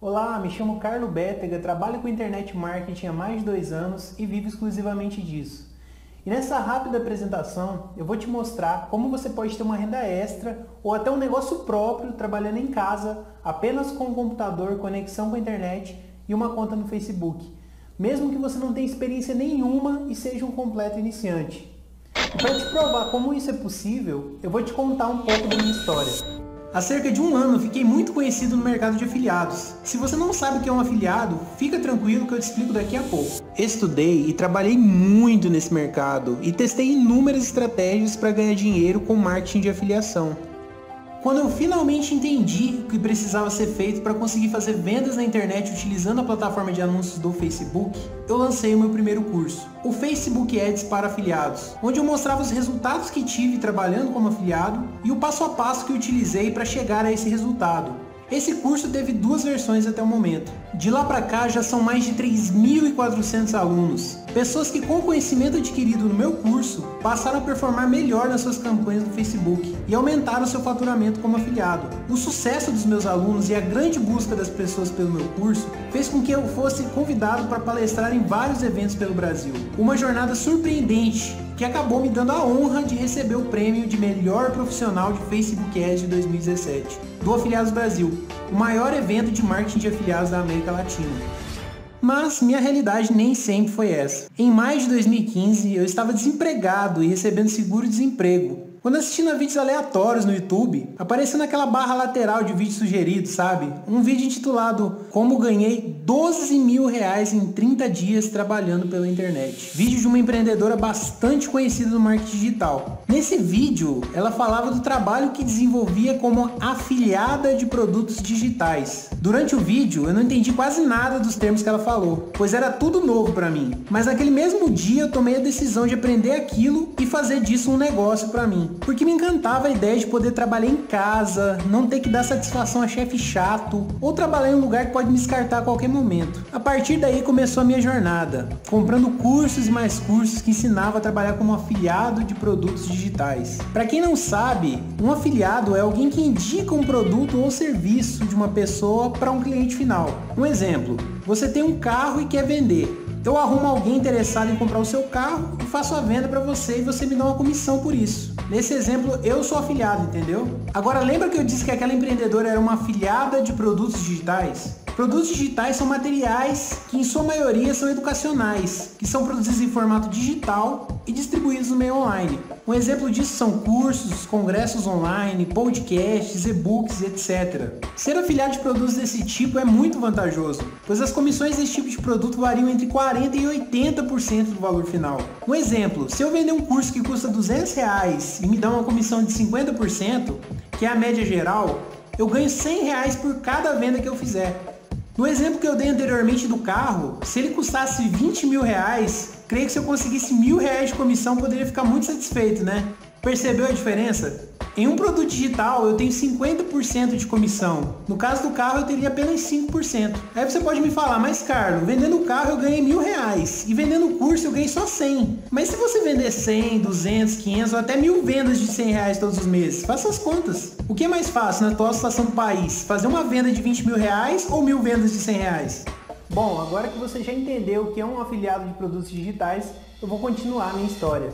Olá, me chamo Carlo Bétega, trabalho com internet marketing há mais de dois anos e vivo exclusivamente disso. E nessa rápida apresentação eu vou te mostrar como você pode ter uma renda extra ou até um negócio próprio trabalhando em casa, apenas com um computador, conexão com a internet e uma conta no Facebook, mesmo que você não tenha experiência nenhuma e seja um completo iniciante. Para te provar como isso é possível, eu vou te contar um pouco da minha história. Há cerca de um ano fiquei muito conhecido no mercado de afiliados. Se você não sabe o que é um afiliado, fica tranquilo que eu te explico daqui a pouco. Estudei e trabalhei muito nesse mercado e testei inúmeras estratégias para ganhar dinheiro com marketing de afiliação. Quando eu finalmente entendi o que precisava ser feito para conseguir fazer vendas na internet utilizando a plataforma de anúncios do Facebook, eu lancei o meu primeiro curso, o Facebook Ads para afiliados, onde eu mostrava os resultados que tive trabalhando como afiliado e o passo a passo que utilizei para chegar a esse resultado. Esse curso teve duas versões até o momento. De lá para cá já são mais de 3.400 alunos, pessoas que com o conhecimento adquirido no meu curso passaram a performar melhor nas suas campanhas no Facebook e aumentaram seu faturamento como afiliado. O sucesso dos meus alunos e a grande busca das pessoas pelo meu curso fez com que eu fosse convidado para palestrar em vários eventos pelo Brasil. Uma jornada surpreendente que acabou me dando a honra de receber o prêmio de melhor profissional de Facebook Ads de 2017 do Afiliados Brasil, o maior evento de marketing de afiliados da América Latina. Mas minha realidade nem sempre foi essa. Em maio de 2015, eu estava desempregado e recebendo seguro-desemprego, quando assistindo a vídeos aleatórios no YouTube, apareceu naquela barra lateral de vídeo sugerido, sabe? Um vídeo intitulado Como ganhei 12 mil reais em 30 dias trabalhando pela internet. Vídeo de uma empreendedora bastante conhecida no marketing digital. Nesse vídeo, ela falava do trabalho que desenvolvia como afiliada de produtos digitais. Durante o vídeo, eu não entendi quase nada dos termos que ela falou, pois era tudo novo para mim. Mas naquele mesmo dia eu tomei a decisão de aprender aquilo e fazer disso um negócio para mim porque me encantava a ideia de poder trabalhar em casa, não ter que dar satisfação a chefe chato, ou trabalhar em um lugar que pode me descartar a qualquer momento. A partir daí começou a minha jornada, comprando cursos e mais cursos que ensinavam a trabalhar como afiliado de produtos digitais. Para quem não sabe, um afiliado é alguém que indica um produto ou serviço de uma pessoa para um cliente final. Um exemplo, você tem um carro e quer vender. Eu arrumo alguém interessado em comprar o seu carro e faço a venda para você e você me dá uma comissão por isso. Nesse exemplo, eu sou afiliado, entendeu? Agora, lembra que eu disse que aquela empreendedora era uma afiliada de produtos digitais? Produtos digitais são materiais que, em sua maioria, são educacionais, que são produzidos em formato digital e distribuídos no meio online. Um exemplo disso são cursos, congressos online, podcasts, e-books, etc. Ser afiliado de produtos desse tipo é muito vantajoso, pois as comissões desse tipo de produto variam entre 40% e 80% do valor final. Um exemplo, se eu vender um curso que custa 200 reais e me dá uma comissão de 50%, que é a média geral, eu ganho 100 reais por cada venda que eu fizer. No exemplo que eu dei anteriormente do carro, se ele custasse 20 mil reais, creio que se eu conseguisse mil reais de comissão poderia ficar muito satisfeito, né? Percebeu a diferença? Em um produto digital eu tenho 50% de comissão. No caso do carro eu teria apenas 5%. Aí você pode me falar, mas Carlos, vendendo o carro eu ganhei mil reais e vendendo o curso eu ganhei só 100. Mas se você vender 100, 200, 500 ou até mil vendas de 100 reais todos os meses, faça as contas. O que é mais fácil na atual situação do país? Fazer uma venda de 20 mil reais ou mil vendas de 100 reais? Bom, agora que você já entendeu o que é um afiliado de produtos digitais, eu vou continuar a minha história.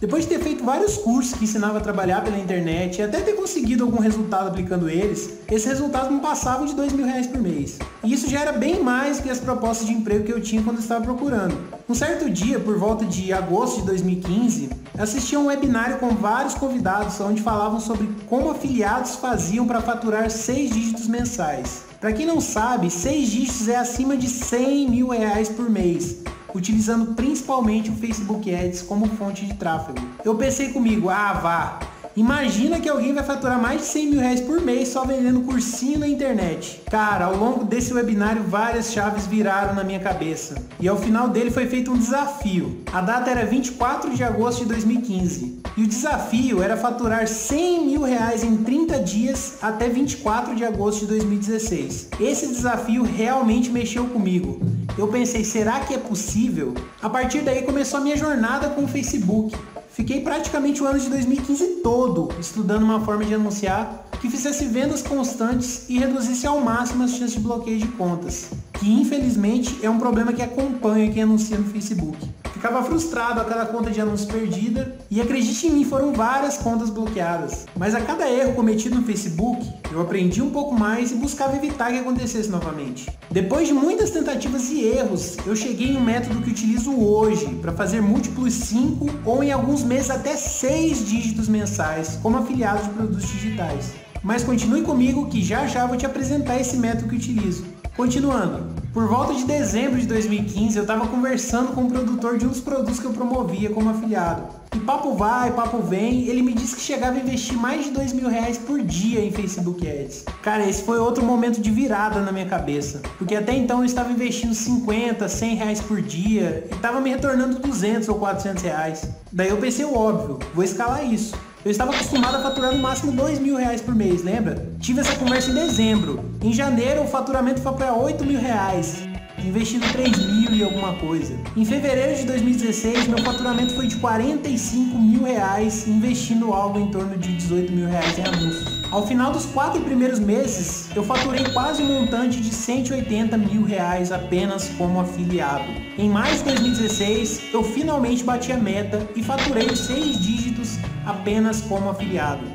Depois de ter feito vários cursos que ensinavam a trabalhar pela internet e até ter conseguido algum resultado aplicando eles, esses resultados não passavam de dois mil reais por mês. E isso já era bem mais que as propostas de emprego que eu tinha quando estava procurando. Um certo dia, por volta de agosto de 2015, assisti a um webinário com vários convidados onde falavam sobre como afiliados faziam para faturar seis dígitos mensais. Para quem não sabe, seis dígitos é acima de 100 mil reais por mês utilizando principalmente o Facebook Ads como fonte de tráfego. Eu pensei comigo, ah vá, Imagina que alguém vai faturar mais de 100 mil reais por mês só vendendo cursinho na internet. Cara, ao longo desse webinário várias chaves viraram na minha cabeça. E ao final dele foi feito um desafio. A data era 24 de agosto de 2015. E o desafio era faturar 100 mil reais em 30 dias até 24 de agosto de 2016. Esse desafio realmente mexeu comigo. Eu pensei, será que é possível? A partir daí começou a minha jornada com o Facebook. Fiquei praticamente o ano de 2015 todo estudando uma forma de anunciar que fizesse vendas constantes e reduzisse ao máximo as chances de bloqueio de contas, que infelizmente é um problema que acompanha quem anuncia no Facebook. Ficava frustrado a cada conta de anúncio perdida e acredite em mim, foram várias contas bloqueadas. Mas a cada erro cometido no Facebook, eu aprendi um pouco mais e buscava evitar que acontecesse novamente. Depois de muitas tentativas e erros, eu cheguei em um método que utilizo hoje para fazer múltiplos 5 ou em alguns meses até 6 dígitos mensais como afiliado de produtos digitais. Mas continue comigo que já já vou te apresentar esse método que utilizo. Continuando, por volta de dezembro de 2015 eu estava conversando com o produtor de um dos produtos que eu promovia como afiliado. E papo vai, papo vem, ele me disse que chegava a investir mais de dois mil reais por dia em Facebook Ads. Cara, esse foi outro momento de virada na minha cabeça, porque até então eu estava investindo 50, 100 reais por dia e estava me retornando 200 ou 400 reais. Daí eu pensei o óbvio, vou escalar isso. Eu estava acostumado a faturar no máximo dois mil reais por mês, lembra? Tive essa conversa em dezembro. Em janeiro o faturamento foi para 8 mil reais investindo 3 mil e alguma coisa. Em fevereiro de 2016, meu faturamento foi de 45 mil reais, investindo algo em torno de 18 mil reais em anúncios. Ao final dos quatro primeiros meses, eu faturei quase um montante de 180 mil reais apenas como afiliado. Em maio de 2016, eu finalmente bati a meta e faturei seis dígitos apenas como afiliado.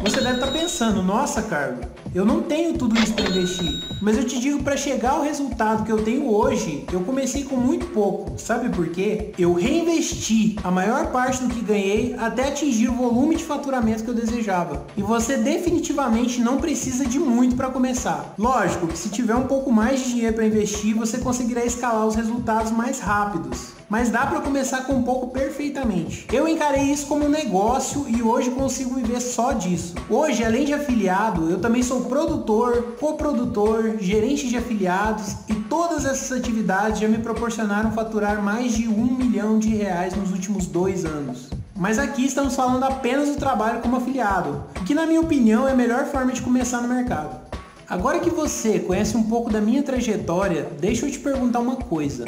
Você deve estar pensando, nossa, Carlos, eu não tenho tudo isso para investir. Mas eu te digo, para chegar ao resultado que eu tenho hoje, eu comecei com muito pouco. Sabe por quê? Eu reinvesti a maior parte do que ganhei até atingir o volume de faturamento que eu desejava. E você definitivamente não precisa de muito para começar. Lógico que se tiver um pouco mais de dinheiro para investir, você conseguirá escalar os resultados mais rápidos mas dá para começar com um pouco perfeitamente. Eu encarei isso como um negócio e hoje consigo viver só disso. Hoje, além de afiliado, eu também sou produtor, coprodutor, gerente de afiliados e todas essas atividades já me proporcionaram faturar mais de um milhão de reais nos últimos dois anos. Mas aqui estamos falando apenas do trabalho como afiliado, que na minha opinião é a melhor forma de começar no mercado. Agora que você conhece um pouco da minha trajetória, deixa eu te perguntar uma coisa.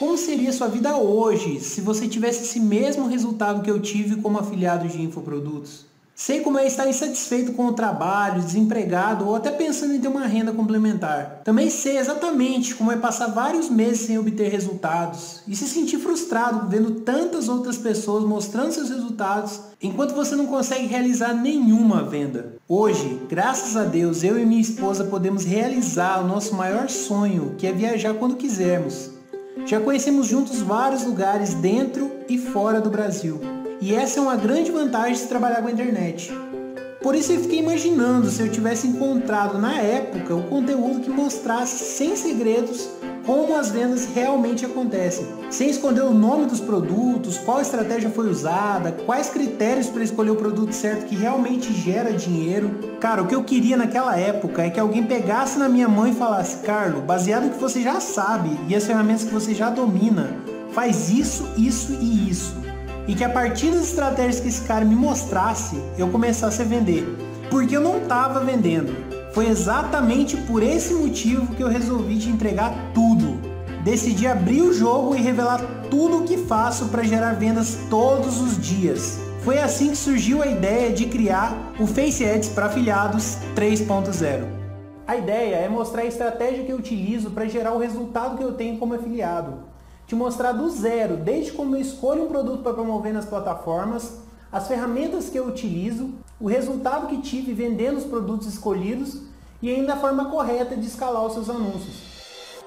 Como seria sua vida hoje se você tivesse esse mesmo resultado que eu tive como afiliado de infoprodutos? Sei como é estar insatisfeito com o trabalho, desempregado ou até pensando em ter uma renda complementar. Também sei exatamente como é passar vários meses sem obter resultados e se sentir frustrado vendo tantas outras pessoas mostrando seus resultados enquanto você não consegue realizar nenhuma venda. Hoje, graças a Deus, eu e minha esposa podemos realizar o nosso maior sonho, que é viajar quando quisermos. Já conhecemos juntos vários lugares dentro e fora do Brasil. E essa é uma grande vantagem de trabalhar com a internet. Por isso eu fiquei imaginando se eu tivesse encontrado na época o conteúdo que mostrasse sem segredos como as vendas realmente acontecem, sem esconder o nome dos produtos, qual estratégia foi usada, quais critérios para escolher o produto certo que realmente gera dinheiro. Cara, o que eu queria naquela época é que alguém pegasse na minha mão e falasse: Carlos, baseado no que você já sabe e as ferramentas que você já domina, faz isso, isso e isso. E que a partir das estratégias que esse cara me mostrasse, eu começasse a vender. Porque eu não estava vendendo foi exatamente por esse motivo que eu resolvi te entregar tudo. Decidi abrir o jogo e revelar tudo o que faço para gerar vendas todos os dias. Foi assim que surgiu a ideia de criar o Face Ads para afiliados 3.0. A ideia é mostrar a estratégia que eu utilizo para gerar o resultado que eu tenho como afiliado. Te mostrar do zero, desde como eu escolho um produto para promover nas plataformas, as ferramentas que eu utilizo, o resultado que tive vendendo os produtos escolhidos e ainda a forma correta de escalar os seus anúncios.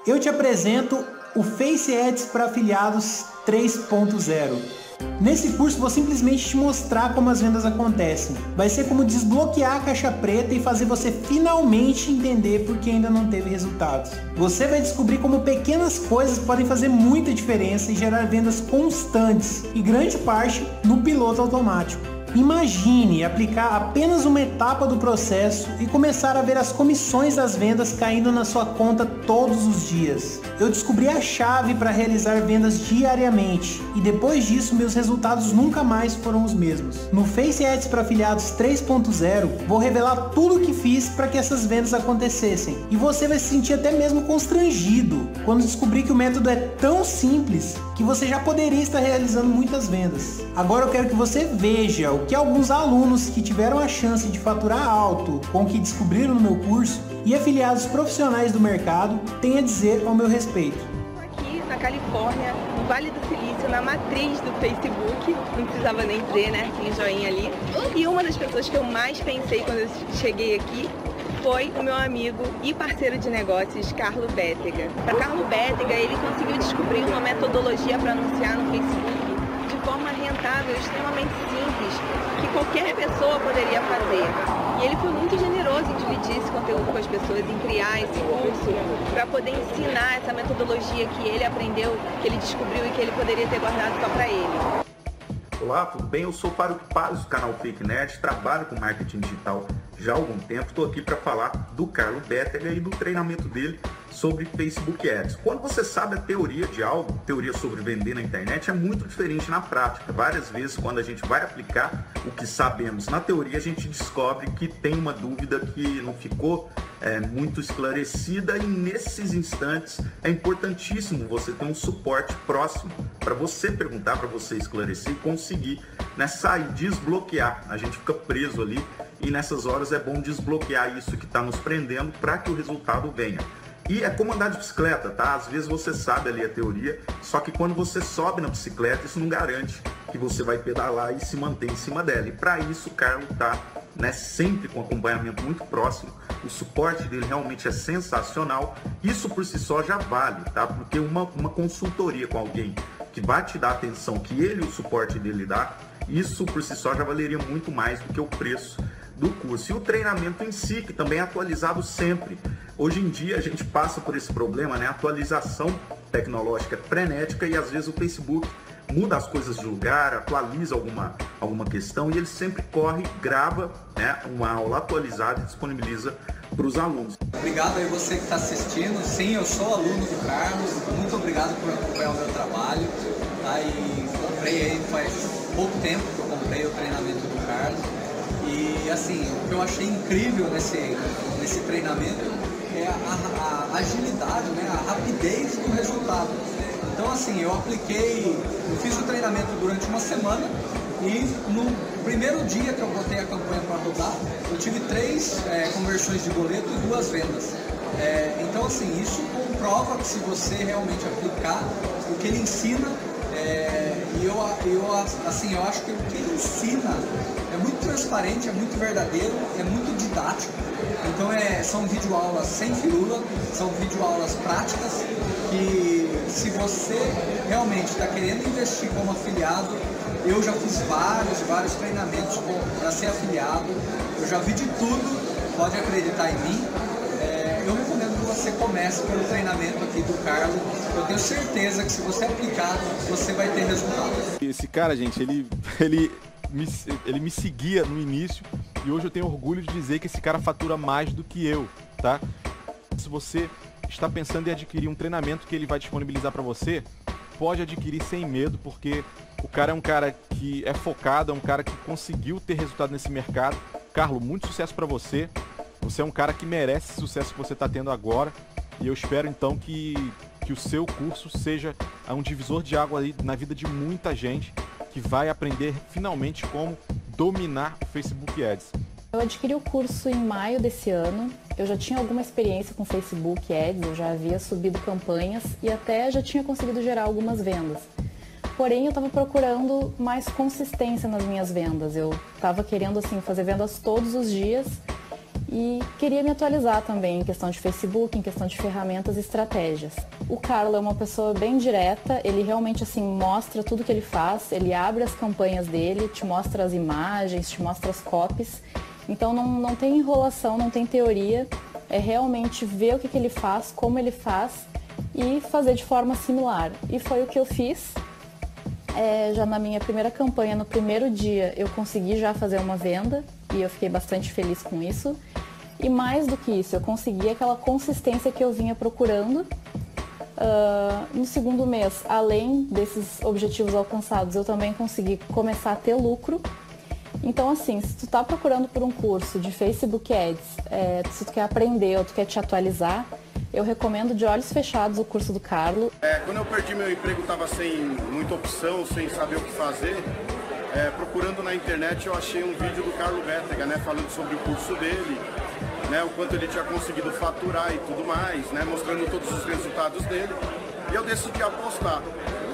Eu te apresento o Face Ads para afiliados 3.0. Nesse curso vou simplesmente te mostrar como as vendas acontecem. Vai ser como desbloquear a caixa preta e fazer você finalmente entender por que ainda não teve resultados. Você vai descobrir como pequenas coisas podem fazer muita diferença e gerar vendas constantes e grande parte no piloto automático. Imagine aplicar apenas uma etapa do processo e começar a ver as comissões das vendas caindo na sua conta todos os dias. Eu descobri a chave para realizar vendas diariamente e depois disso meus resultados nunca mais foram os mesmos. No Face Ads para afiliados 3.0, vou revelar tudo o que fiz para que essas vendas acontecessem e você vai se sentir até mesmo constrangido quando descobrir que o método é tão simples que você já poderia estar realizando muitas vendas. Agora eu quero que você veja o que alguns alunos que tiveram a chance de faturar alto com o que descobriram no meu curso e afiliados profissionais do mercado têm a dizer ao meu respeito. Aqui na Califórnia, no Vale do Silício, na matriz do Facebook, não precisava nem dizer, né? Tem joinha ali. E uma das pessoas que eu mais pensei quando eu cheguei aqui foi o meu amigo e parceiro de negócios, Carlo Bétega. Para Carlo Bétega, ele conseguiu descobrir uma metodologia para anunciar no Facebook de forma rentável, extremamente simples, que qualquer pessoa poderia fazer. E ele foi muito generoso em dividir esse conteúdo com as pessoas, em criar esse curso, para poder ensinar essa metodologia que ele aprendeu, que ele descobriu e que ele poderia ter guardado só para ele. Olá, tudo bem? Eu sou Fábio Paz do canal Fake Nerd, trabalho com marketing digital já há algum tempo. Estou aqui para falar do Carlo Bettega e do treinamento dele sobre Facebook Ads. Quando você sabe a teoria de algo, teoria sobre vender na internet, é muito diferente na prática. Várias vezes, quando a gente vai aplicar o que sabemos na teoria, a gente descobre que tem uma dúvida que não ficou é, muito esclarecida e nesses instantes é importantíssimo você ter um suporte próximo para você perguntar, para você esclarecer e conseguir né, sair, desbloquear. A gente fica preso ali e nessas horas é bom desbloquear isso que está nos prendendo para que o resultado venha. E é como andar de bicicleta, tá? Às vezes você sabe ali a teoria, só que quando você sobe na bicicleta, isso não garante que você vai pedalar e se manter em cima dela. E para isso o Carlos tá né, sempre com acompanhamento muito próximo. O suporte dele realmente é sensacional. Isso por si só já vale, tá? Porque uma, uma consultoria com alguém que vai te dar atenção que ele o suporte dele dá, isso por si só já valeria muito mais do que o preço do curso. E o treinamento em si, que também é atualizado sempre. Hoje em dia a gente passa por esse problema, né? Atualização tecnológica frenética e às vezes o Facebook muda as coisas de lugar, atualiza alguma, alguma questão e ele sempre corre, grava né, uma aula atualizada e disponibiliza para os alunos. Obrigado aí você que está assistindo. Sim, eu sou aluno do Carlos. Muito obrigado por acompanhar o meu trabalho. Tá? E comprei aí faz pouco tempo que eu comprei o treinamento do Carlos. E assim, o que eu achei incrível nesse, nesse treinamento é a, a, agilidade, né? a rapidez do resultado. Então assim, eu apliquei, eu fiz o treinamento durante uma semana e no primeiro dia que eu botei a campanha para rodar, eu tive três é, conversões de boleto e duas vendas. É, então assim, isso comprova que se você realmente aplicar o que ele ensina, é, e eu, eu, assim, eu acho que o que ele ensina é muito transparente, é muito verdadeiro, é muito didático. Então é, são videoaulas sem firula, são videoaulas práticas que se você realmente está querendo investir como afiliado, eu já fiz vários, vários treinamentos para ser afiliado, eu já vi de tudo, pode acreditar em mim. É, eu você comece pelo treinamento aqui do Carlos. Eu tenho certeza que se você aplicar, você vai ter resultado. Esse cara, gente, ele, ele me, ele me seguia no início e hoje eu tenho orgulho de dizer que esse cara fatura mais do que eu, tá? Se você está pensando em adquirir um treinamento que ele vai disponibilizar para você, pode adquirir sem medo, porque o cara é um cara que é focado, é um cara que conseguiu ter resultado nesse mercado. Carlos, muito sucesso para você. Você é um cara que merece esse sucesso que você está tendo agora. E eu espero então que, que o seu curso seja um divisor de água aí na vida de muita gente que vai aprender finalmente como dominar o Facebook Ads. Eu adquiri o curso em maio desse ano. Eu já tinha alguma experiência com Facebook Ads, eu já havia subido campanhas e até já tinha conseguido gerar algumas vendas. Porém, eu estava procurando mais consistência nas minhas vendas. Eu estava querendo assim fazer vendas todos os dias e queria me atualizar também em questão de Facebook, em questão de ferramentas e estratégias. O Carlo é uma pessoa bem direta, ele realmente assim mostra tudo que ele faz, ele abre as campanhas dele, te mostra as imagens, te mostra as copies. Então não, não tem enrolação, não tem teoria, é realmente ver o que, que ele faz, como ele faz e fazer de forma similar. E foi o que eu fiz. é, já na minha primeira campanha, no primeiro dia, eu consegui já fazer uma venda e eu fiquei bastante feliz com isso. E mais do que isso, eu consegui aquela consistência que eu vinha procurando. Uh, no segundo mês, além desses objetivos alcançados, eu também consegui começar a ter lucro. Então, assim, se tu tá procurando por um curso de Facebook Ads, é, se tu quer aprender ou tu quer te atualizar, eu recomendo de olhos fechados o curso do Carlo. É, quando eu perdi meu emprego, estava sem muita opção, sem saber o que fazer. É, procurando na internet, eu achei um vídeo do Carlo Bétega, né, falando sobre o curso dele, né, o quanto ele tinha conseguido faturar e tudo mais, né, mostrando todos os resultados dele. E eu decidi apostar.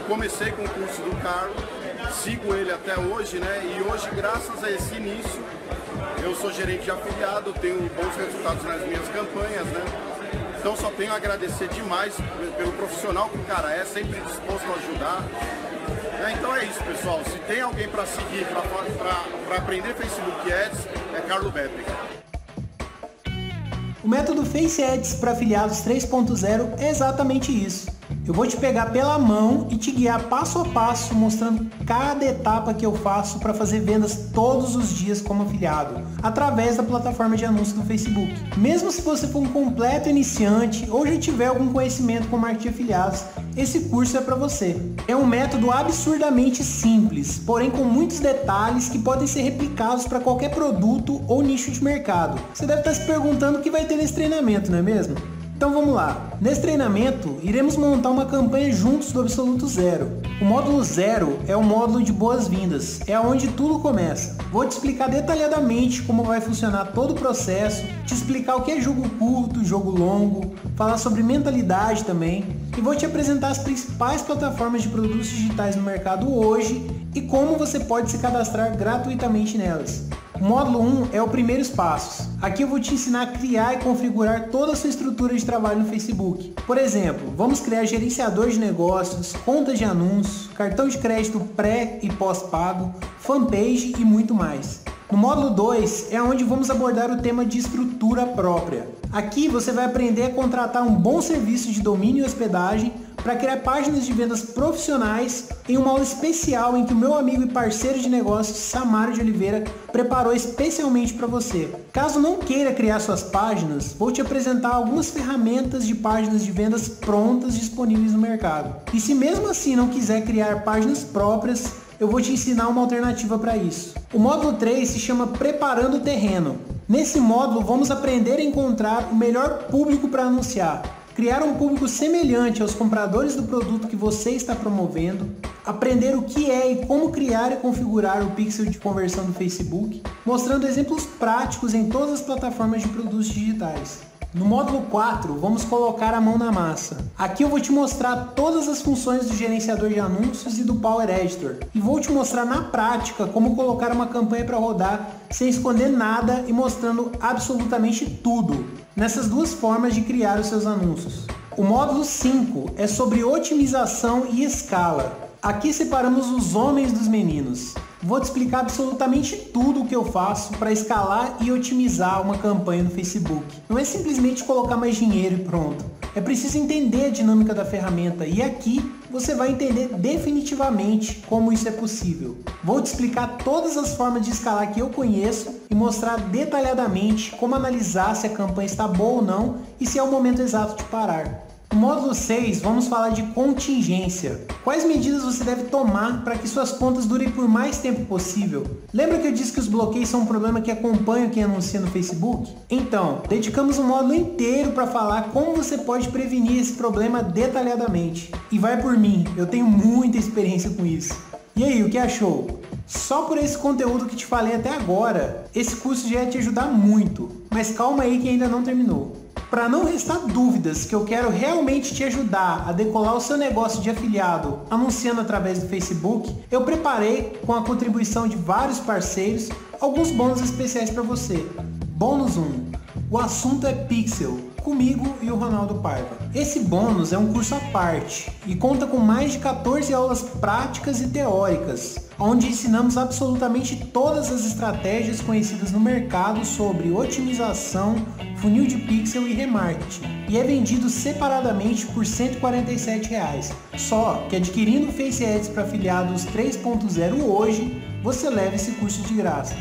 comecei com o curso do Carlo, sigo ele até hoje, né, e hoje, graças a esse início, eu sou gerente de afiliado, tenho bons resultados nas minhas campanhas, né, então só tenho a agradecer demais pelo profissional que o cara é, sempre disposto a ajudar. É, então é isso, pessoal. Se tem alguém para seguir, para aprender Facebook Ads, é Carlo Beppe. O método Face Ads para afiliados 3.0 é exatamente isso eu vou te pegar pela mão e te guiar passo a passo, mostrando cada etapa que eu faço para fazer vendas todos os dias como afiliado, através da plataforma de anúncios do Facebook. Mesmo se você for um completo iniciante ou já tiver algum conhecimento com marketing afiliados, esse curso é para você. É um método absurdamente simples, porém com muitos detalhes que podem ser replicados para qualquer produto ou nicho de mercado. Você deve estar se perguntando o que vai ter nesse treinamento, não é mesmo? Então vamos lá. Nesse treinamento, iremos montar uma campanha juntos do absoluto zero. O módulo zero é o módulo de boas-vindas, é onde tudo começa. Vou te explicar detalhadamente como vai funcionar todo o processo, te explicar o que é jogo curto, jogo longo, falar sobre mentalidade também e vou te apresentar as principais plataformas de produtos digitais no mercado hoje e como você pode se cadastrar gratuitamente nelas. O módulo 1 é o primeiros passos. Aqui eu vou te ensinar a criar e configurar toda a sua estrutura de trabalho no Facebook. Por exemplo, vamos criar gerenciador de negócios, conta de anúncios, cartão de crédito pré e pós-pago, fanpage e muito mais. No módulo 2 é onde vamos abordar o tema de estrutura própria. Aqui você vai aprender a contratar um bom serviço de domínio e hospedagem para criar páginas de vendas profissionais em uma aula especial em que o meu amigo e parceiro de negócios Samário de Oliveira preparou especialmente para você. Caso não queira criar suas páginas, vou te apresentar algumas ferramentas de páginas de vendas prontas disponíveis no mercado. E se mesmo assim não quiser criar páginas próprias, eu vou te ensinar uma alternativa para isso. O módulo 3 se chama Preparando o Terreno. Nesse módulo, vamos aprender a encontrar o melhor público para anunciar, criar um público semelhante aos compradores do produto que você está promovendo, aprender o que é e como criar e configurar o pixel de conversão do Facebook, mostrando exemplos práticos em todas as plataformas de produtos digitais. No módulo 4, vamos colocar a mão na massa. Aqui eu vou te mostrar todas as funções do gerenciador de anúncios e do Power Editor. E vou te mostrar na prática como colocar uma campanha para rodar sem esconder nada e mostrando absolutamente tudo nessas duas formas de criar os seus anúncios. O módulo 5 é sobre otimização e escala. Aqui separamos os homens dos meninos. Vou te explicar absolutamente tudo o que eu faço para escalar e otimizar uma campanha no Facebook. Não é simplesmente colocar mais dinheiro e pronto. É preciso entender a dinâmica da ferramenta e aqui você vai entender definitivamente como isso é possível. Vou te explicar todas as formas de escalar que eu conheço e mostrar detalhadamente como analisar se a campanha está boa ou não e se é o momento exato de parar. No módulo 6, vamos falar de contingência. Quais medidas você deve tomar para que suas contas durem por mais tempo possível? Lembra que eu disse que os bloqueios são um problema que acompanha quem anuncia no Facebook? Então, dedicamos um módulo inteiro para falar como você pode prevenir esse problema detalhadamente. E vai por mim, eu tenho muita experiência com isso. E aí, o que achou? Só por esse conteúdo que te falei até agora, esse curso já ia te ajudar muito. Mas calma aí que ainda não terminou. Para não restar dúvidas que eu quero realmente te ajudar a decolar o seu negócio de afiliado anunciando através do Facebook, eu preparei com a contribuição de vários parceiros alguns bônus especiais para você. Bônus 1. O assunto é Pixel, comigo e o Ronaldo Paiva. Esse bônus é um curso à parte e conta com mais de 14 aulas práticas e teóricas onde ensinamos absolutamente todas as estratégias conhecidas no mercado sobre otimização, funil de pixel e remarketing. E é vendido separadamente por 147 reais. Só que adquirindo Face Ads para afiliados 3.0 hoje, você leva esse curso de graça.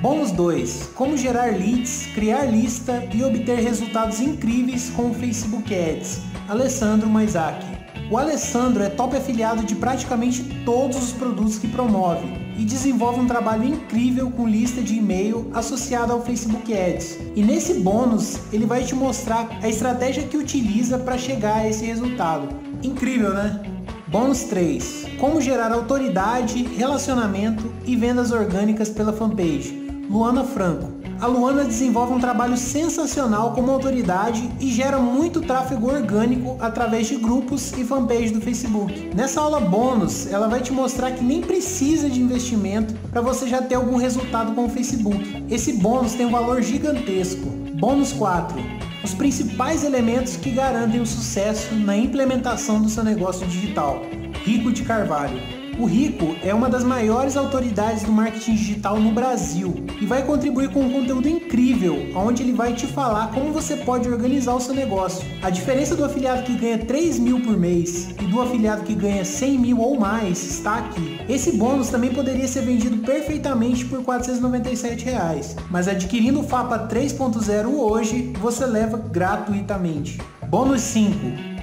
Bônus 2. Como gerar leads, criar lista e obter resultados incríveis com o Facebook Ads. Alessandro Maisaki. O Alessandro é top afiliado de praticamente todos os produtos que promove e desenvolve um trabalho incrível com lista de e-mail associada ao Facebook Ads. E nesse bônus, ele vai te mostrar a estratégia que utiliza para chegar a esse resultado. Incrível, né? Bônus 3. Como gerar autoridade, relacionamento e vendas orgânicas pela fanpage. Luana Franco a Luana desenvolve um trabalho sensacional como autoridade e gera muito tráfego orgânico através de grupos e fanpage do Facebook. Nessa aula bônus, ela vai te mostrar que nem precisa de investimento para você já ter algum resultado com o Facebook. Esse bônus tem um valor gigantesco. Bônus 4. Os principais elementos que garantem o sucesso na implementação do seu negócio digital. Rico de Carvalho. O Rico é uma das maiores autoridades do marketing digital no Brasil e vai contribuir com um conteúdo incrível, onde ele vai te falar como você pode organizar o seu negócio. A diferença do afiliado que ganha 3 mil por mês e do afiliado que ganha 100 mil ou mais está aqui. Esse bônus também poderia ser vendido perfeitamente por 497 reais, mas adquirindo o FAPA 3.0 hoje, você leva gratuitamente. Bônus 5.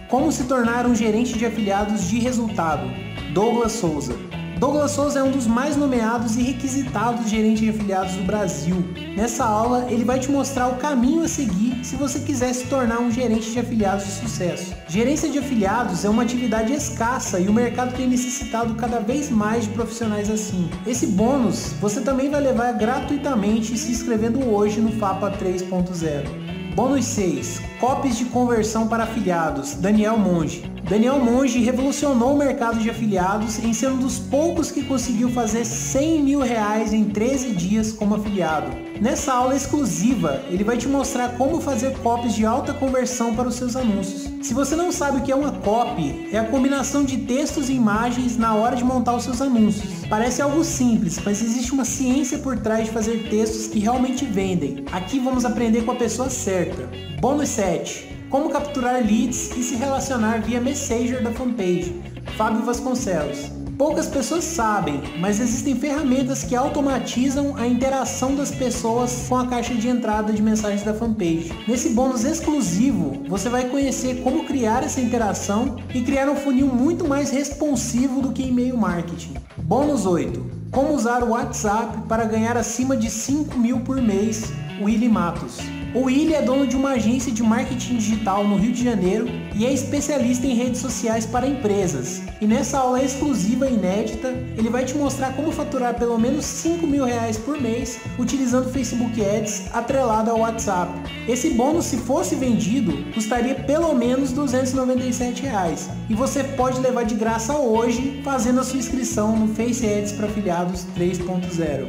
Como se tornar um gerente de afiliados de resultado. Douglas Souza. Douglas Souza é um dos mais nomeados e requisitados gerentes de afiliados do Brasil. Nessa aula, ele vai te mostrar o caminho a seguir se você quiser se tornar um gerente de afiliados de sucesso. Gerência de afiliados é uma atividade escassa e o mercado tem necessitado cada vez mais de profissionais assim. Esse bônus você também vai levar gratuitamente se inscrevendo hoje no FAPA 3.0. Bônus 6. Copies de conversão para afiliados. Daniel Monge. Daniel Monge revolucionou o mercado de afiliados em ser um dos poucos que conseguiu fazer 100 mil reais em 13 dias como afiliado. Nessa aula exclusiva, ele vai te mostrar como fazer copies de alta conversão para os seus anúncios. Se você não sabe o que é uma copy, é a combinação de textos e imagens na hora de montar os seus anúncios. Parece algo simples, mas existe uma ciência por trás de fazer textos que realmente vendem. Aqui vamos aprender com a pessoa certa. Bônus 7. Como capturar leads e se relacionar via Messenger da fanpage. Fábio Vasconcelos. Poucas pessoas sabem, mas existem ferramentas que automatizam a interação das pessoas com a caixa de entrada de mensagens da fanpage. Nesse bônus exclusivo, você vai conhecer como criar essa interação e criar um funil muito mais responsivo do que e-mail marketing. Bônus 8. Como usar o WhatsApp para ganhar acima de 5 mil por mês, Willy Matos. O Willi é dono de uma agência de marketing digital no Rio de Janeiro e é especialista em redes sociais para empresas. E nessa aula exclusiva e inédita, ele vai te mostrar como faturar pelo menos 5 mil reais por mês utilizando Facebook Ads atrelado ao WhatsApp. Esse bônus, se fosse vendido, custaria pelo menos 297 reais. E você pode levar de graça hoje fazendo a sua inscrição no Face Ads para afiliados 3.0.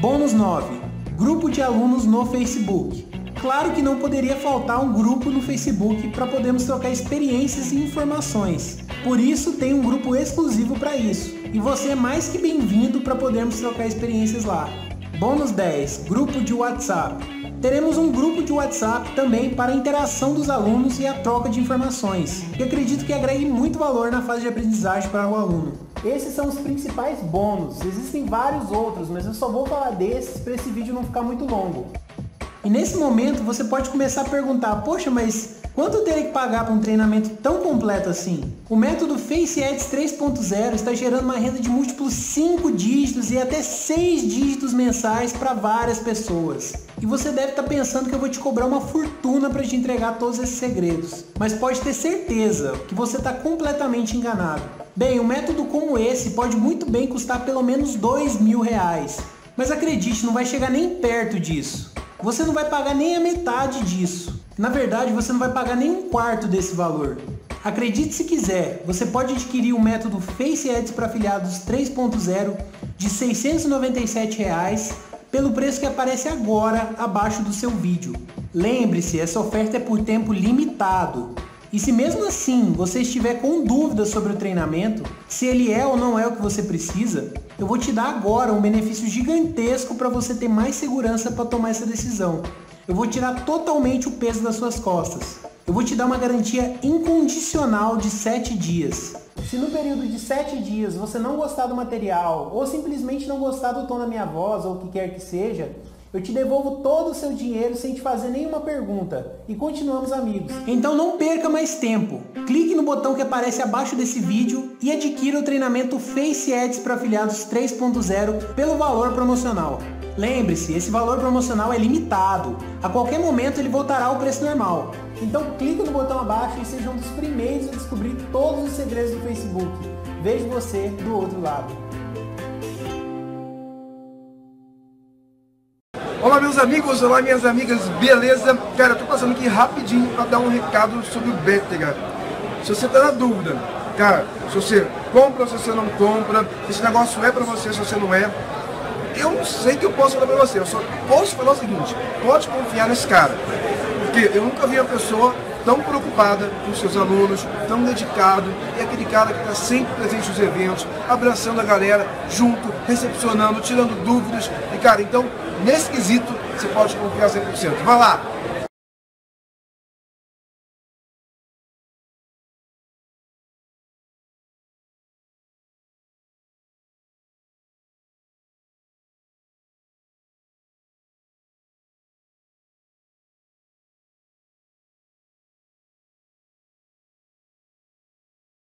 Bônus 9. Grupo de alunos no Facebook. Claro que não poderia faltar um grupo no Facebook para podermos trocar experiências e informações. Por isso tem um grupo exclusivo para isso. E você é mais que bem-vindo para podermos trocar experiências lá. Bônus 10, grupo de WhatsApp. Teremos um grupo de WhatsApp também para a interação dos alunos e a troca de informações, que acredito que agregue muito valor na fase de aprendizagem para o aluno. Esses são os principais bônus, existem vários outros, mas eu só vou falar desses para esse vídeo não ficar muito longo. E nesse momento você pode começar a perguntar, poxa, mas quanto eu teria que pagar para um treinamento tão completo assim? O método Face Ads 3.0 está gerando uma renda de múltiplos 5 dígitos e até 6 dígitos mensais para várias pessoas. E você deve estar tá pensando que eu vou te cobrar uma fortuna para te entregar todos esses segredos. Mas pode ter certeza que você está completamente enganado. Bem, um método como esse pode muito bem custar pelo menos 2 mil reais. Mas acredite, não vai chegar nem perto disso você não vai pagar nem a metade disso. Na verdade, você não vai pagar nem um quarto desse valor. Acredite se quiser, você pode adquirir o método Face Ads para afiliados 3.0 de 697 reais, pelo preço que aparece agora abaixo do seu vídeo. Lembre-se, essa oferta é por tempo limitado. E se mesmo assim você estiver com dúvidas sobre o treinamento, se ele é ou não é o que você precisa, eu vou te dar agora um benefício gigantesco para você ter mais segurança para tomar essa decisão. Eu vou tirar totalmente o peso das suas costas. Eu vou te dar uma garantia incondicional de 7 dias. Se no período de 7 dias você não gostar do material ou simplesmente não gostar do tom da minha voz ou o que quer que seja, eu te devolvo todo o seu dinheiro sem te fazer nenhuma pergunta e continuamos amigos. Então não perca mais tempo. Clique no botão que aparece abaixo desse vídeo e adquira o treinamento Face Ads para afiliados 3.0 pelo valor promocional. Lembre-se, esse valor promocional é limitado. A qualquer momento ele voltará ao preço normal. Então clique no botão abaixo e seja um dos primeiros a descobrir todos os segredos do Facebook. Vejo você do outro lado. Olá meus amigos, olá minhas amigas, beleza? Cara, eu tô passando aqui rapidinho para dar um recado sobre o Betega. Se você tá na dúvida, cara, se você compra ou se você não compra, se esse negócio é para você, se você não é, eu não sei que eu posso falar pra você, eu só posso falar o seguinte, pode confiar nesse cara. Porque eu nunca vi uma pessoa tão preocupada com seus alunos, tão dedicado, e aquele cara que está sempre presente nos eventos, abraçando a galera, junto, recepcionando, tirando dúvidas. E cara, então, nesse quesito, você pode confiar 100%. Vai lá,